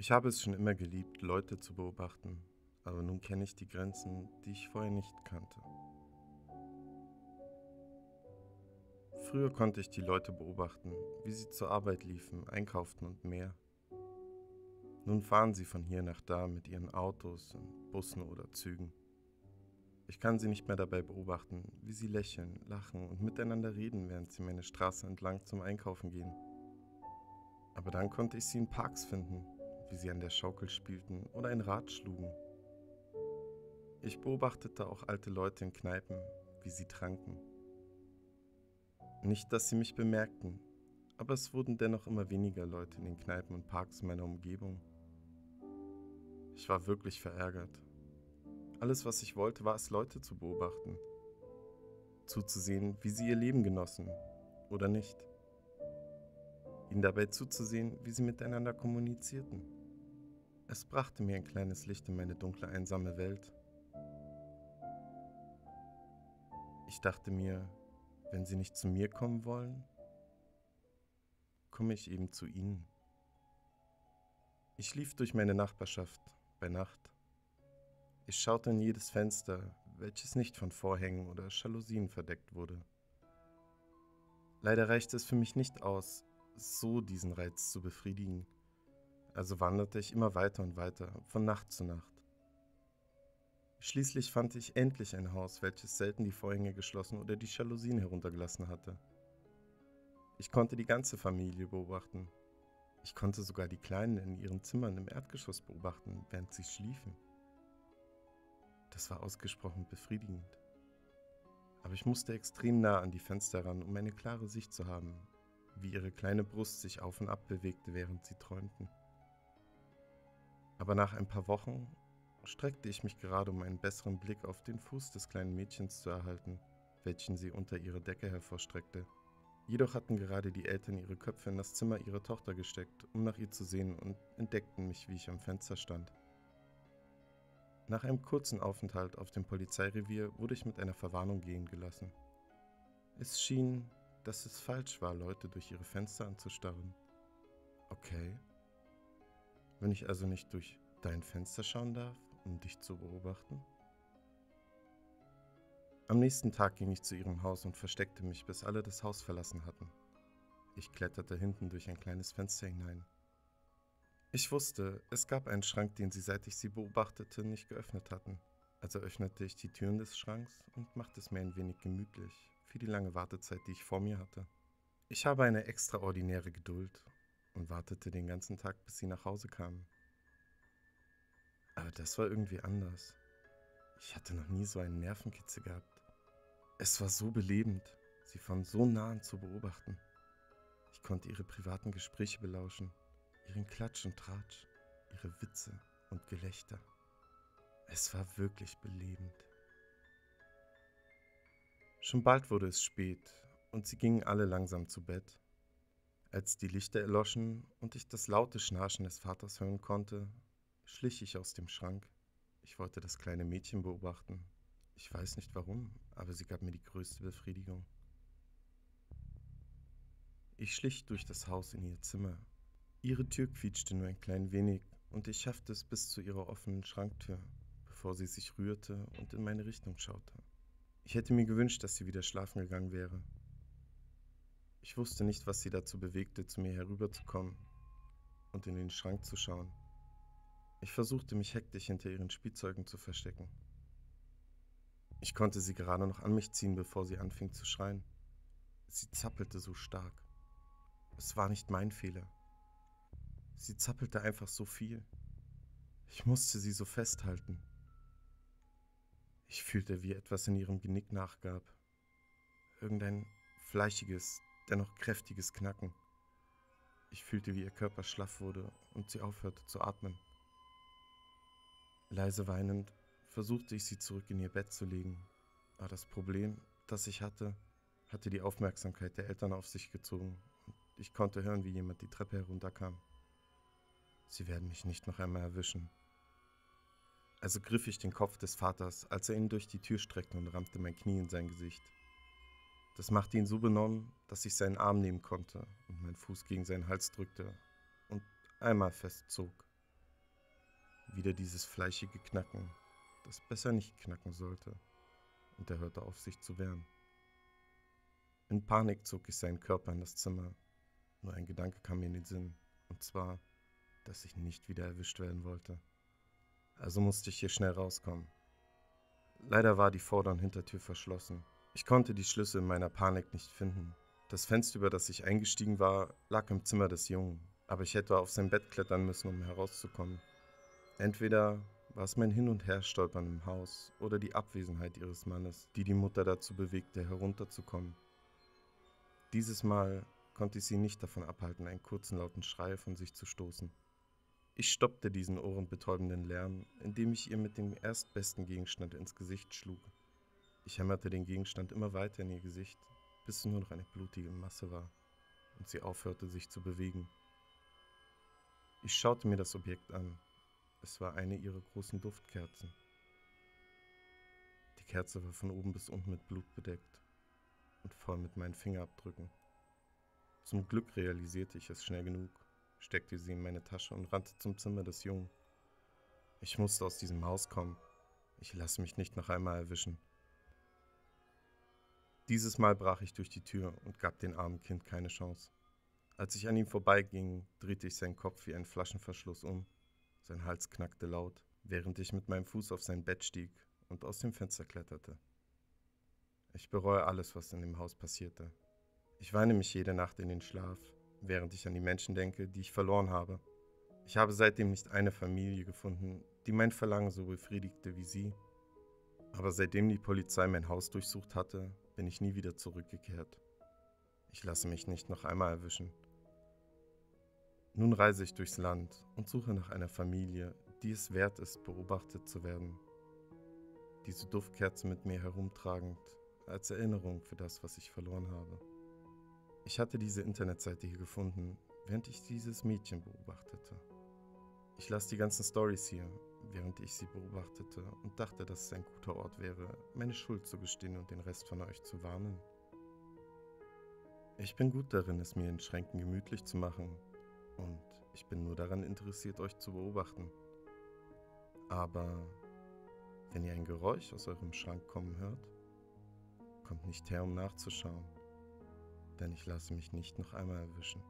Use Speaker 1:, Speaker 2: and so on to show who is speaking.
Speaker 1: Ich habe es schon immer geliebt, Leute zu beobachten, aber nun kenne ich die Grenzen, die ich vorher nicht kannte. Früher konnte ich die Leute beobachten, wie sie zur Arbeit liefen, einkauften und mehr. Nun fahren sie von hier nach da mit ihren Autos, Bussen oder Zügen. Ich kann sie nicht mehr dabei beobachten, wie sie lächeln, lachen und miteinander reden, während sie meine Straße entlang zum Einkaufen gehen. Aber dann konnte ich sie in Parks finden, wie sie an der Schaukel spielten oder ein Rad schlugen. Ich beobachtete auch alte Leute in Kneipen, wie sie tranken. Nicht, dass sie mich bemerkten, aber es wurden dennoch immer weniger Leute in den Kneipen und Parks meiner Umgebung. Ich war wirklich verärgert. Alles, was ich wollte, war es, Leute zu beobachten. Zuzusehen, wie sie ihr Leben genossen oder nicht. Ihnen dabei zuzusehen, wie sie miteinander kommunizierten. Es brachte mir ein kleines Licht in meine dunkle, einsame Welt. Ich dachte mir, wenn sie nicht zu mir kommen wollen, komme ich eben zu ihnen. Ich schlief durch meine Nachbarschaft bei Nacht. Ich schaute in jedes Fenster, welches nicht von Vorhängen oder Jalousien verdeckt wurde. Leider reichte es für mich nicht aus, so diesen Reiz zu befriedigen, also wanderte ich immer weiter und weiter, von Nacht zu Nacht. Schließlich fand ich endlich ein Haus, welches selten die Vorhänge geschlossen oder die Jalousien heruntergelassen hatte. Ich konnte die ganze Familie beobachten. Ich konnte sogar die Kleinen in ihren Zimmern im Erdgeschoss beobachten, während sie schliefen. Das war ausgesprochen befriedigend. Aber ich musste extrem nah an die Fenster ran, um eine klare Sicht zu haben, wie ihre kleine Brust sich auf und ab bewegte, während sie träumten. Aber nach ein paar Wochen streckte ich mich gerade, um einen besseren Blick auf den Fuß des kleinen Mädchens zu erhalten, welchen sie unter ihre Decke hervorstreckte. Jedoch hatten gerade die Eltern ihre Köpfe in das Zimmer ihrer Tochter gesteckt, um nach ihr zu sehen und entdeckten mich, wie ich am Fenster stand. Nach einem kurzen Aufenthalt auf dem Polizeirevier wurde ich mit einer Verwarnung gehen gelassen. Es schien, dass es falsch war, Leute durch ihre Fenster anzustarren. Okay. Wenn ich also nicht durch dein Fenster schauen darf, um dich zu beobachten? Am nächsten Tag ging ich zu ihrem Haus und versteckte mich, bis alle das Haus verlassen hatten. Ich kletterte hinten durch ein kleines Fenster hinein. Ich wusste, es gab einen Schrank, den sie, seit ich sie beobachtete, nicht geöffnet hatten. Also öffnete ich die Türen des Schranks und machte es mir ein wenig gemütlich für die lange Wartezeit, die ich vor mir hatte. Ich habe eine extraordinäre Geduld und wartete den ganzen Tag, bis sie nach Hause kamen. Aber das war irgendwie anders. Ich hatte noch nie so einen Nervenkitzel gehabt. Es war so belebend, sie von so nahen zu beobachten. Ich konnte ihre privaten Gespräche belauschen ihren Klatsch und Tratsch, ihre Witze und Gelächter. Es war wirklich belebend. Schon bald wurde es spät und sie gingen alle langsam zu Bett. Als die Lichter erloschen und ich das laute Schnarchen des Vaters hören konnte, schlich ich aus dem Schrank. Ich wollte das kleine Mädchen beobachten. Ich weiß nicht warum, aber sie gab mir die größte Befriedigung. Ich schlich durch das Haus in ihr Zimmer Ihre Tür quietschte nur ein klein wenig und ich schaffte es bis zu ihrer offenen Schranktür, bevor sie sich rührte und in meine Richtung schaute. Ich hätte mir gewünscht, dass sie wieder schlafen gegangen wäre. Ich wusste nicht, was sie dazu bewegte, zu mir herüberzukommen und in den Schrank zu schauen. Ich versuchte mich hektisch hinter ihren Spielzeugen zu verstecken. Ich konnte sie gerade noch an mich ziehen, bevor sie anfing zu schreien. Sie zappelte so stark. Es war nicht mein Fehler. Sie zappelte einfach so viel. Ich musste sie so festhalten. Ich fühlte, wie etwas in ihrem Genick nachgab. Irgendein fleischiges, dennoch kräftiges Knacken. Ich fühlte, wie ihr Körper schlaff wurde und sie aufhörte zu atmen. Leise weinend versuchte ich sie zurück in ihr Bett zu legen, aber das Problem, das ich hatte, hatte die Aufmerksamkeit der Eltern auf sich gezogen und ich konnte hören, wie jemand die Treppe herunterkam. Sie werden mich nicht noch einmal erwischen. Also griff ich den Kopf des Vaters, als er ihn durch die Tür streckte und rammte mein Knie in sein Gesicht. Das machte ihn so benommen, dass ich seinen Arm nehmen konnte und meinen Fuß gegen seinen Hals drückte und einmal festzog. Wieder dieses fleischige Knacken, das besser nicht knacken sollte. Und er hörte auf, sich zu wehren. In Panik zog ich seinen Körper in das Zimmer. Nur ein Gedanke kam mir in den Sinn, und zwar, dass ich nicht wieder erwischt werden wollte. Also musste ich hier schnell rauskommen. Leider war die Vorder- und Hintertür verschlossen. Ich konnte die Schlüssel in meiner Panik nicht finden. Das Fenster, über das ich eingestiegen war, lag im Zimmer des Jungen, aber ich hätte auf sein Bett klettern müssen, um herauszukommen. Entweder war es mein Hin- und Herstolpern im Haus oder die Abwesenheit ihres Mannes, die die Mutter dazu bewegte, herunterzukommen. Dieses Mal konnte ich sie nicht davon abhalten, einen kurzen lauten Schrei von sich zu stoßen. Ich stoppte diesen ohrenbetäubenden Lärm, indem ich ihr mit dem erstbesten Gegenstand ins Gesicht schlug. Ich hämmerte den Gegenstand immer weiter in ihr Gesicht, bis es nur noch eine blutige Masse war und sie aufhörte, sich zu bewegen. Ich schaute mir das Objekt an. Es war eine ihrer großen Duftkerzen. Die Kerze war von oben bis unten mit Blut bedeckt und voll mit meinen Fingerabdrücken. Zum Glück realisierte ich es schnell genug steckte sie in meine Tasche und rannte zum Zimmer des Jungen. Ich musste aus diesem Haus kommen. Ich lasse mich nicht noch einmal erwischen. Dieses Mal brach ich durch die Tür und gab dem armen Kind keine Chance. Als ich an ihm vorbeiging, drehte ich seinen Kopf wie ein Flaschenverschluss um. Sein Hals knackte laut, während ich mit meinem Fuß auf sein Bett stieg und aus dem Fenster kletterte. Ich bereue alles, was in dem Haus passierte. Ich weine mich jede Nacht in den Schlaf, während ich an die Menschen denke, die ich verloren habe. Ich habe seitdem nicht eine Familie gefunden, die mein Verlangen so befriedigte wie sie. Aber seitdem die Polizei mein Haus durchsucht hatte, bin ich nie wieder zurückgekehrt. Ich lasse mich nicht noch einmal erwischen. Nun reise ich durchs Land und suche nach einer Familie, die es wert ist, beobachtet zu werden. Diese Duftkerze mit mir herumtragend, als Erinnerung für das, was ich verloren habe. Ich hatte diese Internetseite hier gefunden, während ich dieses Mädchen beobachtete. Ich las die ganzen Stories hier, während ich sie beobachtete und dachte, dass es ein guter Ort wäre, meine Schuld zu gestehen und den Rest von euch zu warnen. Ich bin gut darin, es mir in Schränken gemütlich zu machen und ich bin nur daran interessiert, euch zu beobachten. Aber wenn ihr ein Geräusch aus eurem Schrank kommen hört, kommt nicht her, um nachzuschauen denn ich lasse mich nicht noch einmal erwischen.